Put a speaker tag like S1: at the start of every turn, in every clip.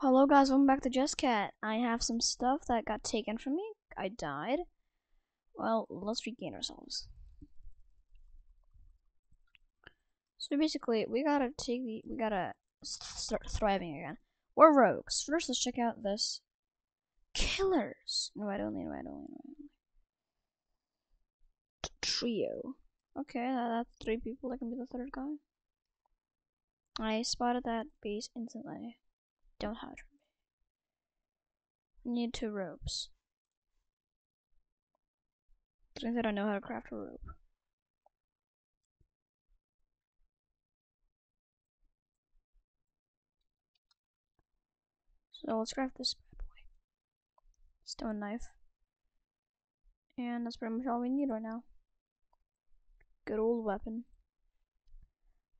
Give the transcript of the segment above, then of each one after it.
S1: Hello guys, welcome back to Jesscat. I have some stuff that got taken from me. I died. Well, let's regain ourselves. So basically, we gotta take the, we gotta start thriving again. We're rogues. First, let's check out this. Killers. Invite only, invite only, invite only. Trio. Okay, that, that's three people. That can be the third guy. I spotted that base instantly. Don't hide from. Need two ropes. That I don't know how to craft a rope. So let's craft this bad boy. Stone knife. And that's pretty much all we need right now. Good old weapon.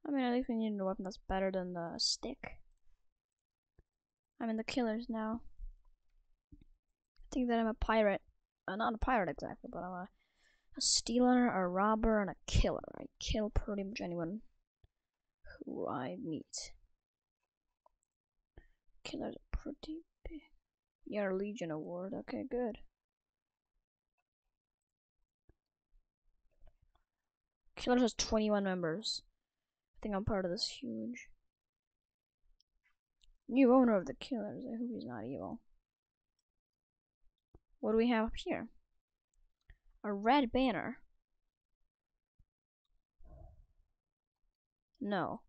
S1: I mean, at least we need a weapon that's better than the stick. I'm in the killers now. I think that I'm a pirate. Uh, not a pirate exactly, but I'm a, a stealer, a robber, and a killer. I kill pretty much anyone who I meet. Killers are pretty big. A Legion Award. Okay, good. Killers has 21 members. I think I'm part of this huge New owner of the killers. I hope he's not evil. What do we have up here? A red banner. No.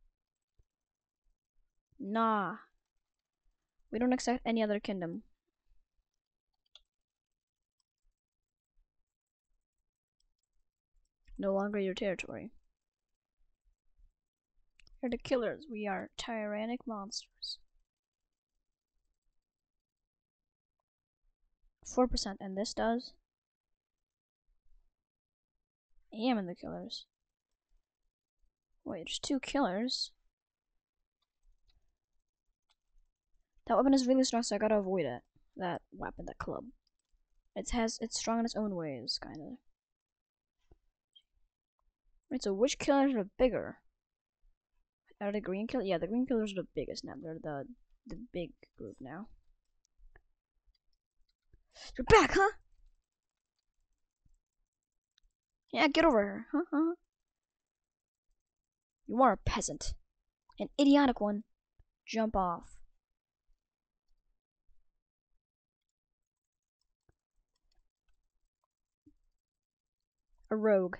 S1: Nah. We don't accept any other kingdom. No longer your territory. We're the killers. We are tyrannic monsters. 4%, and this does. I am in the killers. Wait, there's two killers. That weapon is really strong, so I gotta avoid it. That weapon, that club. It has, it's strong in its own ways, kinda. Right, so which killers are bigger? Are the green killers? Yeah, the green killers are the biggest now. They're the the big group now. You're back, huh? Yeah, get over here. Huh? huh? You are a peasant. An idiotic one. Jump off. A rogue.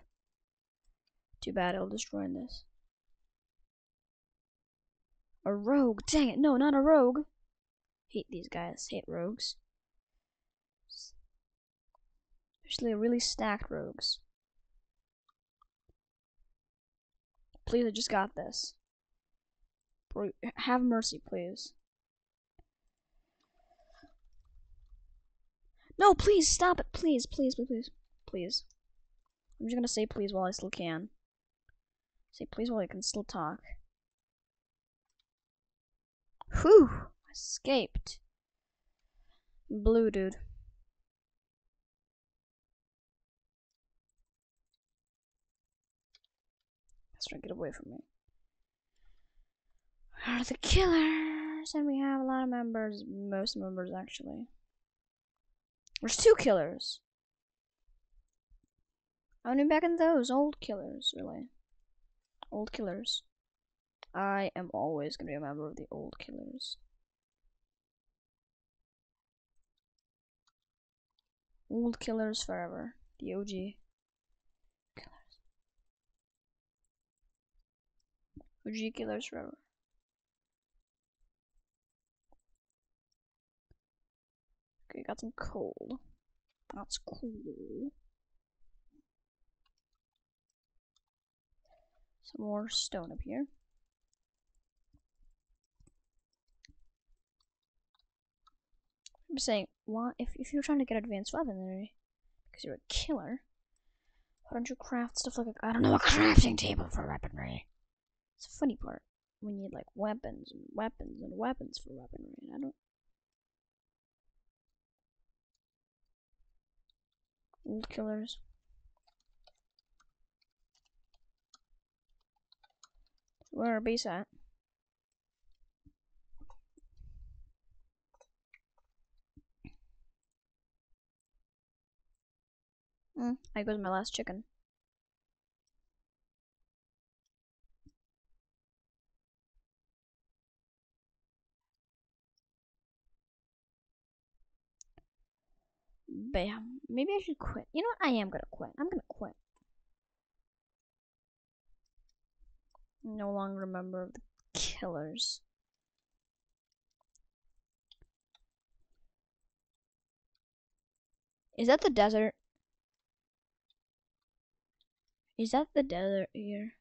S1: Too bad it'll destroy this. A rogue. Dang it. No, not a rogue. Hate these guys. Hate rogues. Especially really stacked rogues. Please, I just got this. Have mercy, please. No, please, stop it. Please, please, please, please. Please. I'm just gonna say please while I still can. Say please while I can still talk. Whew! Escaped. Blue dude. To get away from me. Are the killers? And we have a lot of members. Most members, actually. There's two killers. Only back in those old killers, really. Old killers. I am always gonna be a member of the old killers. Old killers forever. The OG. OG killers. Okay, got some coal. That's cool. Some more stone up here. I'm saying, why if if you're trying to get advanced weaponry because you're a killer, why don't you craft stuff like a, I don't know a crafting table for weaponry? It's a funny part. We need like weapons and weapons and weapons for weaponry, and I don't. Old killers. Where our base at? Mm, I got my last chicken. Bam. Maybe I should quit. You know what? I am gonna quit. I'm gonna quit. No longer a member of the killers. Is that the desert? Is that the desert here?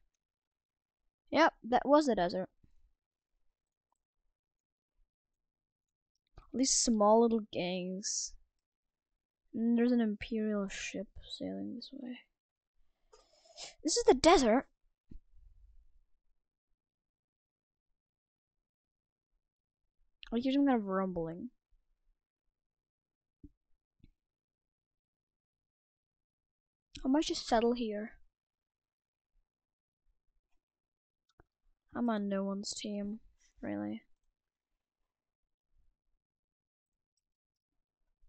S1: Yep, that was the desert. These small little gangs. And there's an imperial ship sailing this way. This is the desert. I hear some kind of rumbling. I might just settle here. I'm on no one's team, really.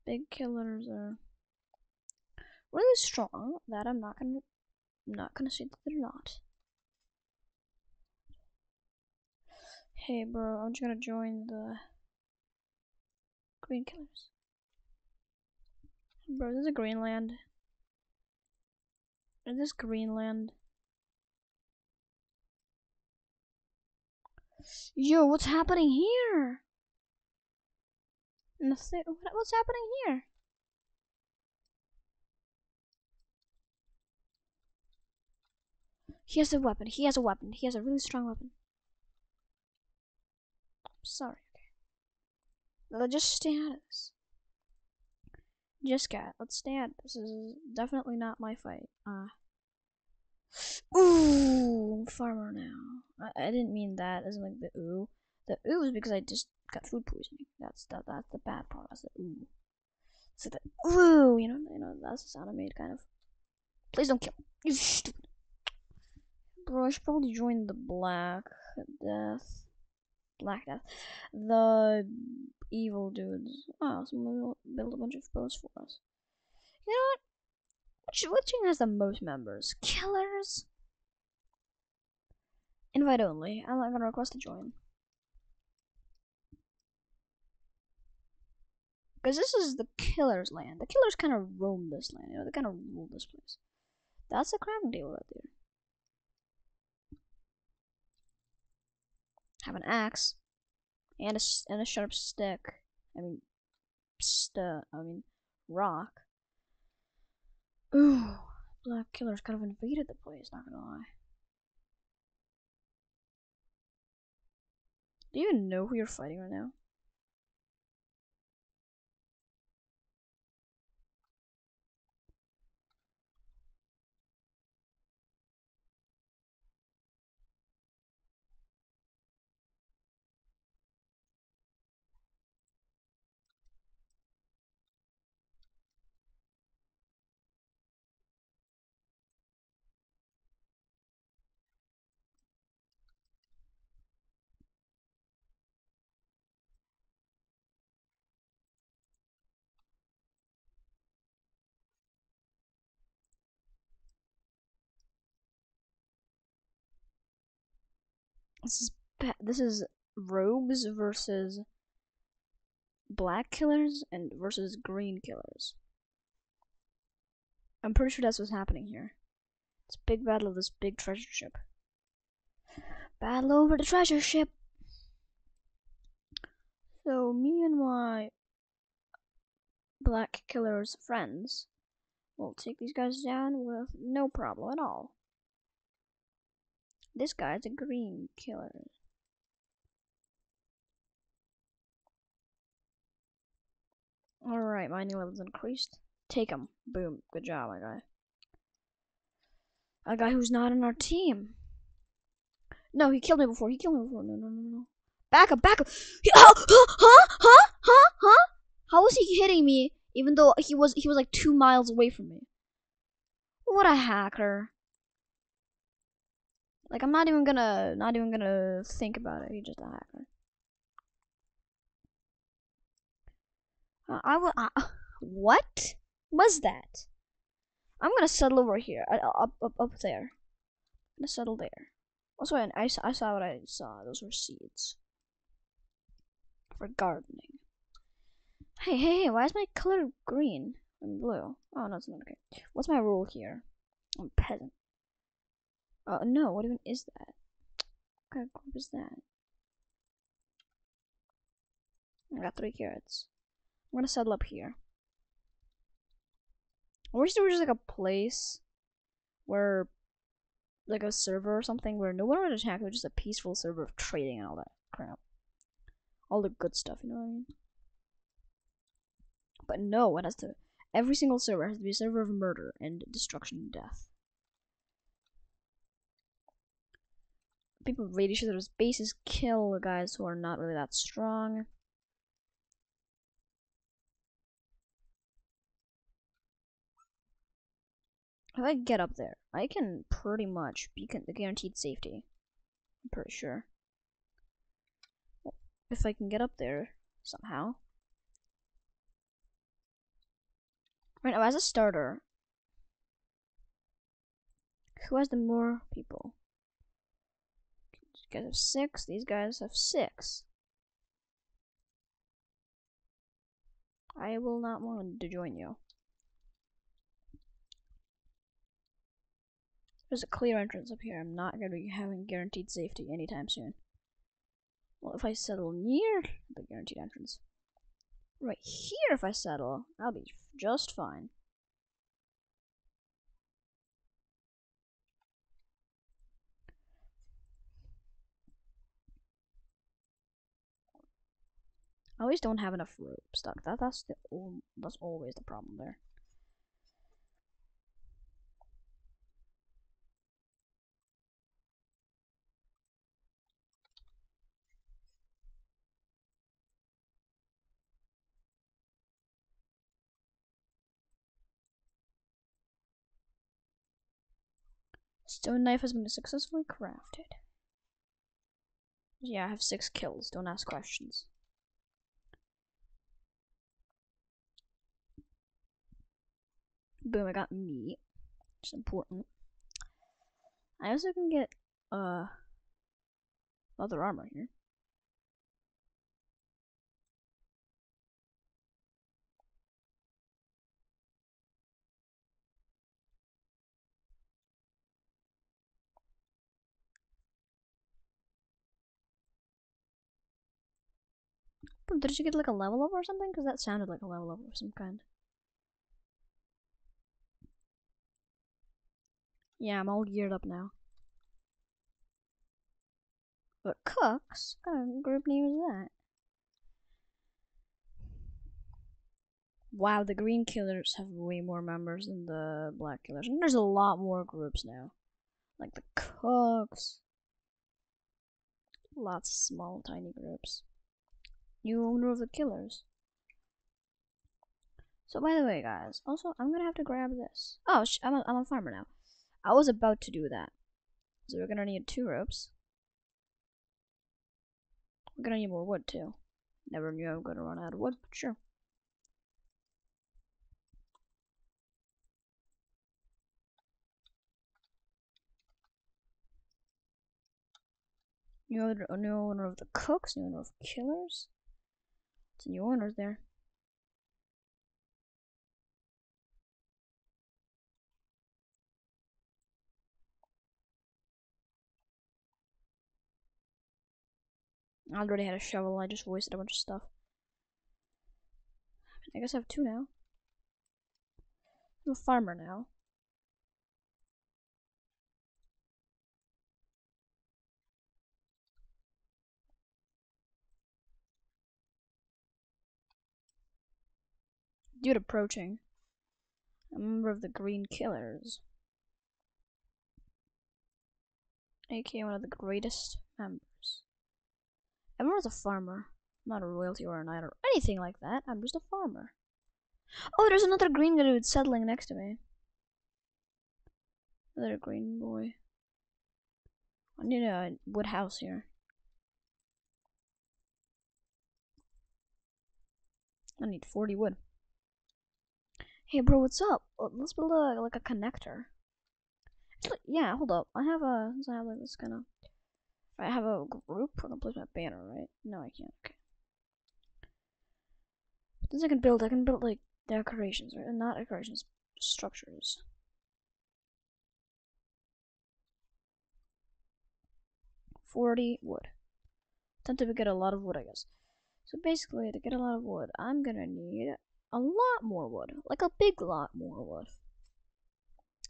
S1: Big killers are really strong. That I'm not gonna, I'm not gonna say that they're not. Hey, bro, I'm just gonna join the Green Killers. Bro, this is a Greenland. Is this Greenland? Yo, what's happening here? Nothing. What's happening here? He has a weapon. He has a weapon. He has a really strong weapon. I'm Sorry. Let's just stay at this. Just got. Let's stay at this. Is definitely not my fight. Uh. Ooh, farmer now. I, I didn't mean that as in like the ooh. The ooh is because I just got food poisoning. That's that. That's the bad part. That's the ooh. So the ooh, you know, you know, that's the sound I made, kind of. Please don't kill. You stupid. Bro, I should probably join the Black Death. Black Death. The evil dudes. Ah, oh, someone will build a bunch of boats for us. You know what? Which, which team has the most members? Killers? Invite only. I'm not gonna request to join. Because this is the killer's land. The killers kind of roam this land, you know, they kind of rule this place. That's a crime deal right there. Have an axe and a and a sharp stick. I mean, st I mean, rock. Ooh, black killers kind of invaded the place. Not gonna lie. Do you even know who you're fighting right now? This is this is rogues versus black killers and versus green killers. I'm pretty sure that's what's happening here. It's a big battle of this big treasure ship. Battle over the treasure ship. So me and my black killer's friends will take these guys down with no problem at all. This guy's a green killer. Alright, my new level's increased. Take him. Boom. Good job, my guy. A guy who's not in our team. No, he killed me before. He killed me before. No, no, no, no. Back up, back up. He, huh, huh, huh, huh, huh? How was he hitting me even though he was he was like two miles away from me? What a hacker. Like I'm not even gonna not even gonna think about it. He's just a hacker. Uh, I will. Uh, what was that? I'm gonna settle over here, uh, up, up, up there. I'm gonna settle there. Also, I, I, I saw what I saw. Those were seeds for gardening. Hey, hey, hey! Why is my color green and blue? Oh no, it's not okay. What's my rule here? I'm peasant. Oh uh, no! What even is that? What kind of group is that? I got three carrots. I'm gonna settle up here. I wish there was just like a place where, like a server or something where no one would attack. It was just a peaceful server of trading and all that crap. All the good stuff, you know what I mean? But no, it has to. Every single server has to be a server of murder and destruction and death. People really should those bases kill the guys who are not really that strong. If I get up there, I can pretty much be the guaranteed safety. I'm pretty sure. If I can get up there somehow. Right now, as a starter, who has the more people? Guys have six. These guys have six. I will not want to join you. There's a clear entrance up here. I'm not going to be having guaranteed safety anytime soon. Well, if I settle near the guaranteed entrance, right here if I settle, I'll be just fine. I always don't have enough rope stuck. That that's the that's always the problem there. Stone knife has been successfully crafted. Yeah, I have six kills. Don't ask questions. Boom, I got meat. Which is important. I also can get, uh, leather armor here. Did you get like a level up or something? Because that sounded like a level up of some kind. Yeah, I'm all geared up now. But cooks? What kind of group name is that? Wow, the green killers have way more members than the black killers. And there's a lot more groups now. Like the cooks. Lots of small, tiny groups new owner of the killers. So by the way, guys, also I'm gonna have to grab this. Oh, I'm a, I'm a farmer now. I was about to do that. So we're gonna need two ropes. We're gonna need more wood too. Never knew I was gonna run out of wood, but sure. New owner, new owner of the cooks, new owner of killers. It's new owners there. I already had a shovel, I just wasted a bunch of stuff. I guess I have two now. I'm a farmer now. Dude approaching. A member of the Green Killers. aka one of the greatest members. Everyone's a farmer. I'm not a royalty or a knight or anything like that. I'm just a farmer. Oh, there's another green dude settling next to me. Another green boy. I need a wood house here. I need 40 wood. Hey, bro, what's up? Let's build a like a connector. Actually, yeah, hold up. I have a. I have like this kind of. I have a group. I can place my banner, right? No, I can't. Okay. Since I can build, I can build like decorations, right? Not decorations, structures. Forty wood. Time to get a lot of wood, I guess. So basically, to get a lot of wood, I'm gonna need a lot more wood. Like a big lot more wood.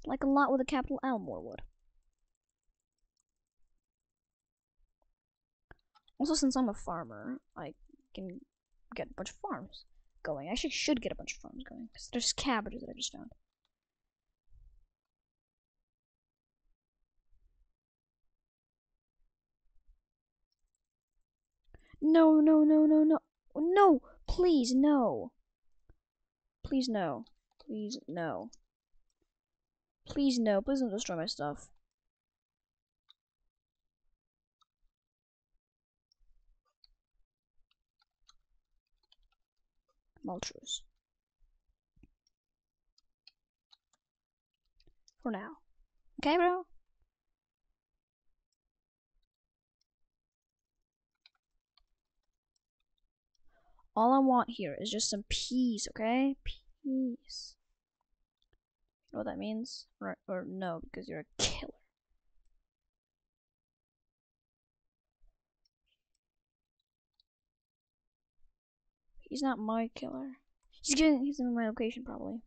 S1: Like a lot with a capital L more wood. Also, since I'm a farmer, I can get a bunch of farms going. I actually should get a bunch of farms going, because there's cabbages that I just found. No, no, no, no, no. No! Please, no. Please, no. Please, no. Please, no. Please don't destroy my stuff. Maltrus. For now. Okay, bro? All I want here is just some peace, okay? Peace. You know what that means? Or, or no, because you're a killer. He's not my killer. He's giving he's in my location probably.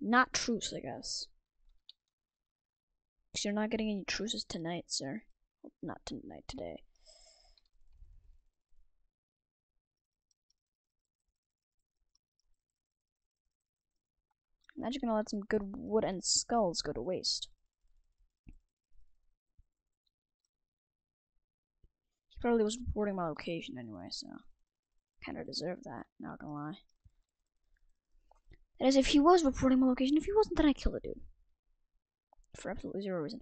S1: Not truce, I guess. Cause you're not getting any truces tonight, sir. Not tonight, today. Imagine gonna let some good wood and skulls go to waste. He probably was reporting my location anyway, so kinda deserved that, not gonna lie. That is, if he was reporting my location, if he wasn't, then I killed the dude. For absolutely zero reason.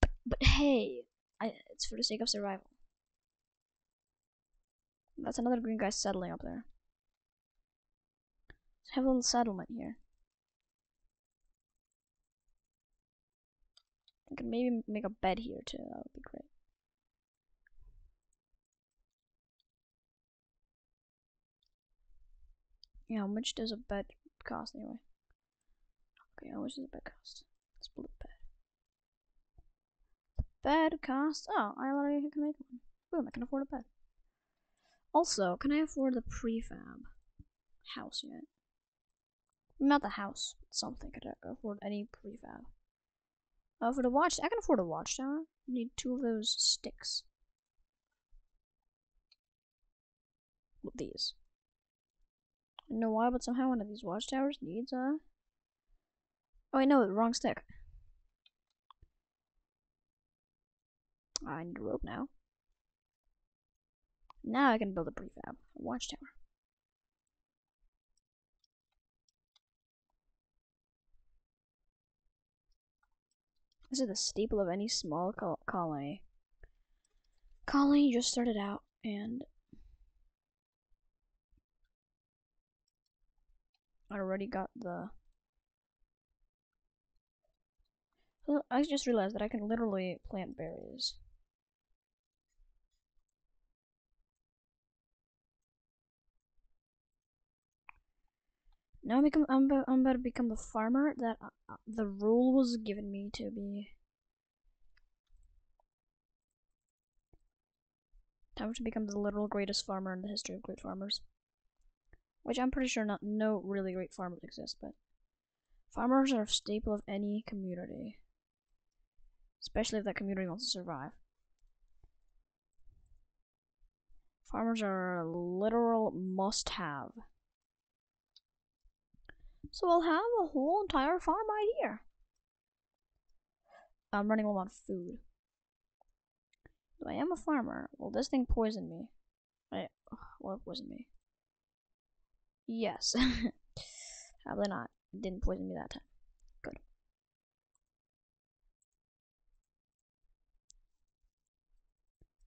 S1: But, but hey, I, it's for the sake of survival. That's another green guy settling up there. Have a little settlement here. I could maybe make a bed here too, that would be great. Yeah, how much does a bed cost anyway? Okay, how much does a bed cost? Build a bed. Bed costs. Oh, I already can make one. Boom, I can afford a bed. Also, can I afford the prefab house yet? Not the house, something. Could I afford any prefab? Uh, for the watch, I can afford a watchtower. Need two of those sticks. These. Know why, but somehow one of these watchtowers needs a. Oh, I know, the wrong stick. I need a rope now. Now I can build a prefab, a watchtower. This is the staple of any small col colony. Colony just started out, and I already got the. I just realized that I can literally plant berries. Now I'm, become, I'm, I'm about to become the farmer that uh, uh, the rule was given me to be. Time to become the literal greatest farmer in the history of great farmers. Which I'm pretty sure not no really great farmers exist, but farmers are a staple of any community. Especially if that community wants to survive. Farmers are a literal must have. So I'll have a whole entire farm right here. I'm running low on food. I am a farmer. Well, this thing poisoned me? I, well, it poison me? Yes. Probably not. It didn't poison me that time. Good.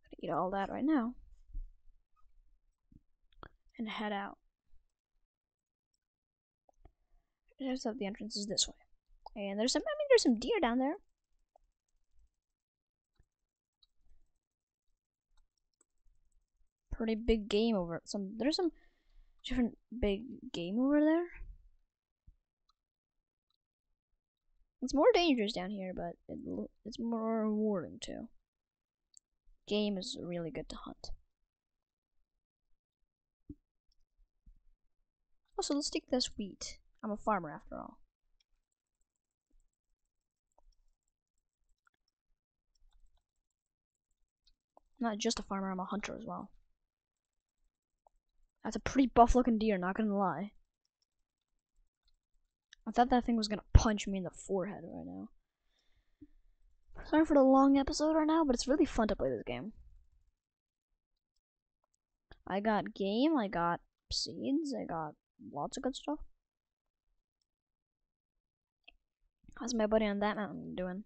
S1: Gonna eat all that right now. And head out. There's the entrance is this way. And there's some, I mean, there's some deer down there. Pretty big game over some. There's some different big game over there. It's more dangerous down here, but it, it's more rewarding too. Game is really good to hunt. Also, let's take this wheat. I'm a farmer after all. I'm not just a farmer, I'm a hunter as well. That's a pretty buff looking deer, not gonna lie. I thought that thing was gonna punch me in the forehead right now. Sorry for the long episode right now, but it's really fun to play this game. I got game, I got seeds, I got lots of good stuff. How's my buddy on that mountain doing?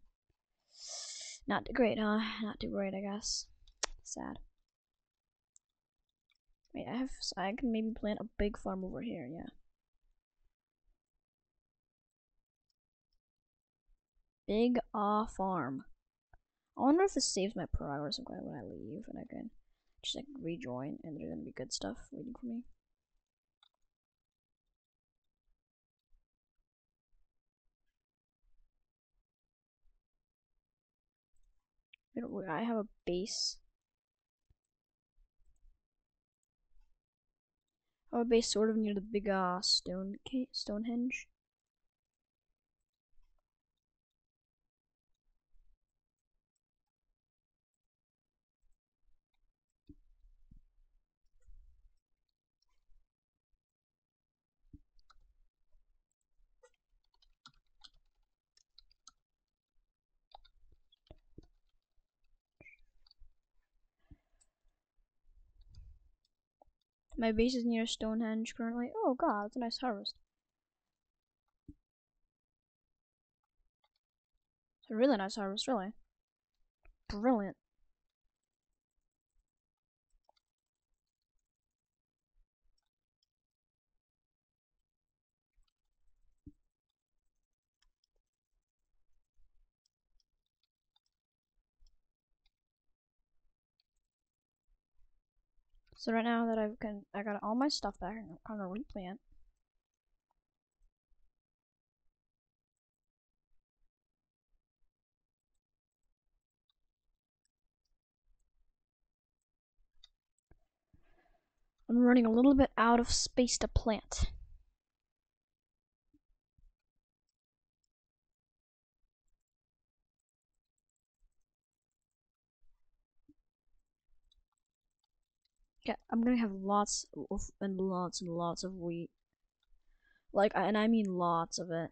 S1: Not too great, huh? Not too great, I guess. Sad. Wait, I have. I can maybe plant a big farm over here. Yeah. Big Ah Farm. I wonder if this saves my progress when I leave and I can just like rejoin and there's gonna be good stuff waiting for me. I have a base. Have base sort of near the big uh, stone Stonehenge. My base is near Stonehenge currently. Oh god, that's a nice harvest. It's a really nice harvest, really. Brilliant. So right now that I've can I got all my stuff back, I'm gonna replant. I'm running a little bit out of space to plant. Yeah, I'm gonna have lots of and lots and lots of wheat. Like, and I mean lots of it.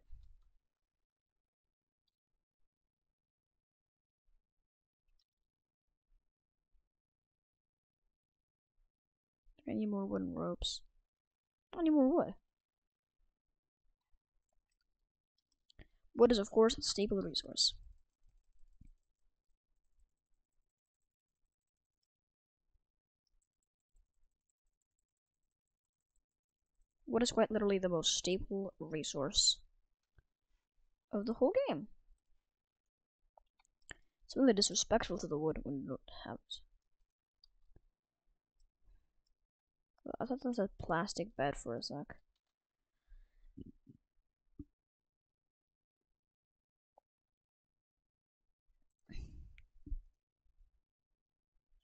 S1: I need more wooden ropes. I need more wood. Wood is, of course, a staple resource. Wood is quite literally the most stable resource of the whole game. It's really disrespectful to the wood when you don't have it. I thought that was a plastic bed for a sec.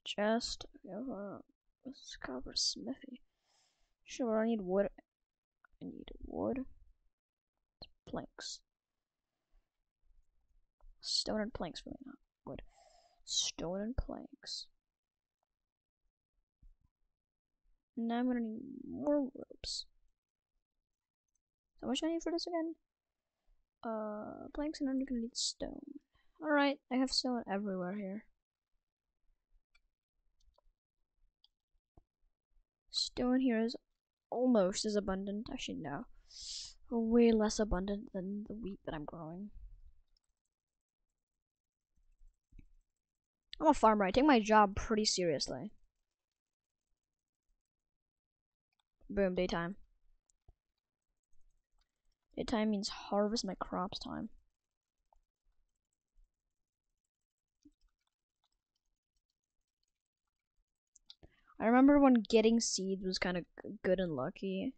S1: Chest. Uh, let's copper smithy. Sure, I need wood I need wood, planks, stone and planks, really not wood, stone and planks. Now I'm gonna need more ropes. How much I need for this again? Uh, planks and I'm gonna need stone. Alright, I have stone everywhere here. Stone here is almost as abundant. Actually, no. Way less abundant than the wheat that I'm growing. I'm a farmer. I take my job pretty seriously. Boom, daytime. Daytime means harvest my crops time. I remember when getting seeds was kind of good and lucky.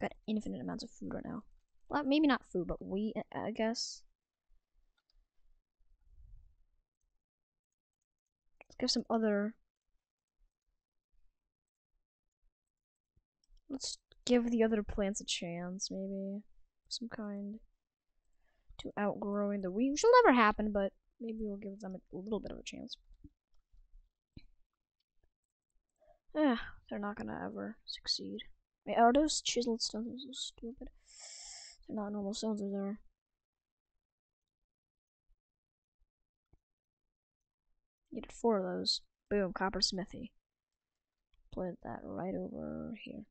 S1: Got infinite amounts of food right now. Well, maybe not food, but wheat, I guess. Let's give some other. Let's give the other plants a chance, maybe. Some kind. To outgrowing the wheat. Which will never happen, but maybe we'll give them a little bit of a chance. Eh, they're not gonna ever succeed. Wait, are those chiseled stones so stupid? They're not normal stones, are they? Needed four of those. Boom, copper smithy. Put that right over here.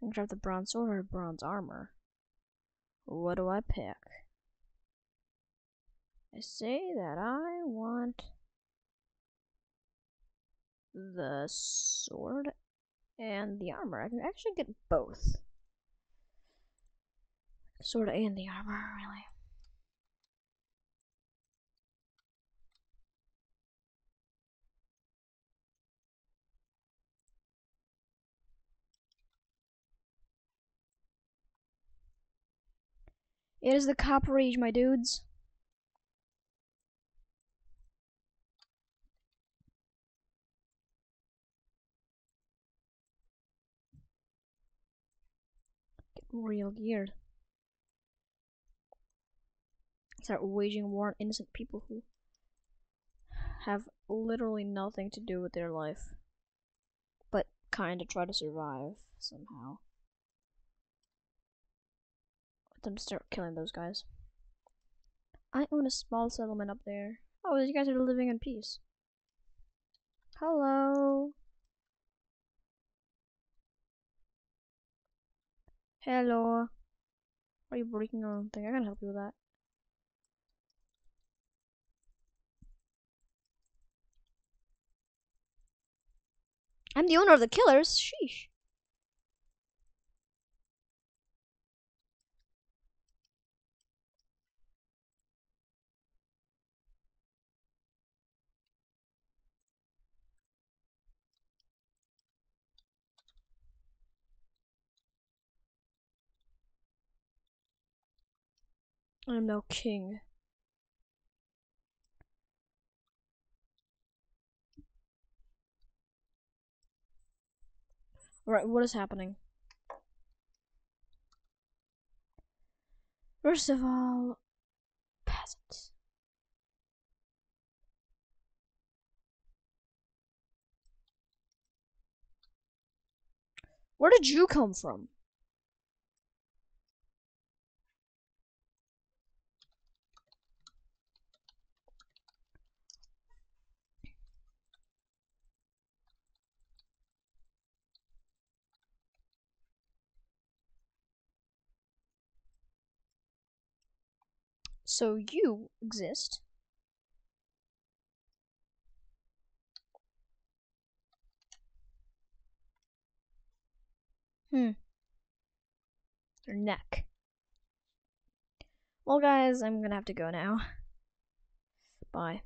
S1: And grab the bronze sword or bronze armor. What do I pick? I say that I want the sword and the armor. I can actually get both. Sword and the armor, really. It is the Copper Age, my dudes. Real geared. Start waging war on innocent people who have literally nothing to do with their life, but kind of try to survive somehow. Let them start killing those guys. I own a small settlement up there. Oh, you guys are living in peace. Hello. Hello. Are you breaking your own thing? I can help you with that. I'm the owner of the killers. Sheesh. I'm now king. Alright, what is happening? First of all, peasants. Where did you come from? So you exist. Hmm. Your neck. Well, guys, I'm gonna have to go now. Bye.